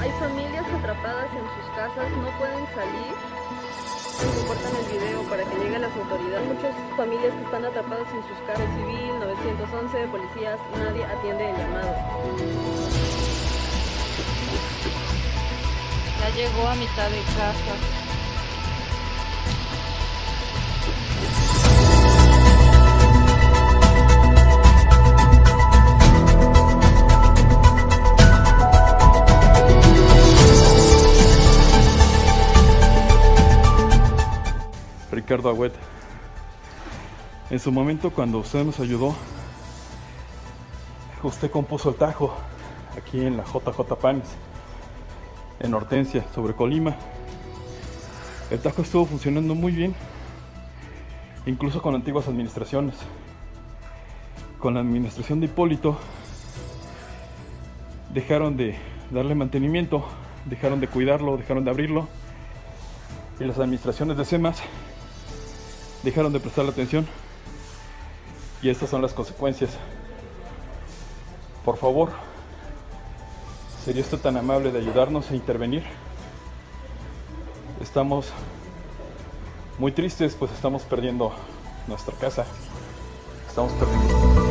Hay familias atrapadas en sus casas, no pueden salir. Reportan el video para que lleguen las autoridades. Muchas familias que están atrapadas en sus casas, civil, 911, policías, nadie atiende el llamado. Ya llegó a mitad de casa. Ricardo Agüet. En su momento, cuando usted nos ayudó, usted compuso el tajo aquí en la JJ Panes, en Hortensia, sobre Colima. El tajo estuvo funcionando muy bien, incluso con antiguas administraciones. Con la administración de Hipólito, dejaron de darle mantenimiento, dejaron de cuidarlo, dejaron de abrirlo. Y las administraciones de SEMAS dejaron de prestarle atención y estas son las consecuencias. Por favor, ¿sería usted tan amable de ayudarnos a intervenir? Estamos muy tristes, pues estamos perdiendo nuestra casa. Estamos perdiendo.